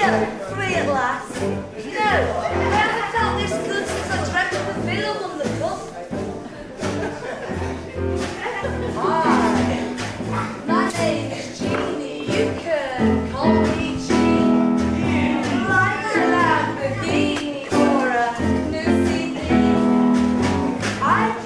Really? Free at last? No, I haven't felt this good since I dreamt of the on the bus. Hi, my name's Jeannie. You can call me Jeannie. Like a Lamborghini or a new CD. I.